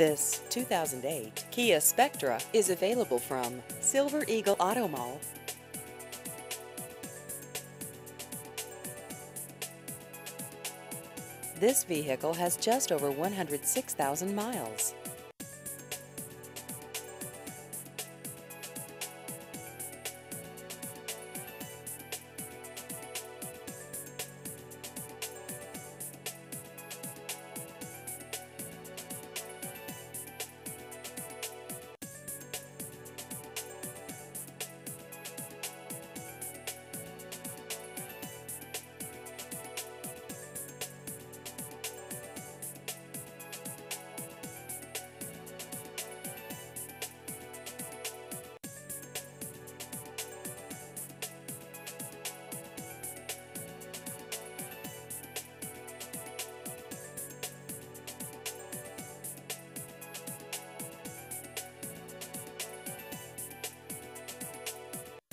This 2008 Kia Spectra is available from Silver Eagle Auto Mall. This vehicle has just over 106,000 miles.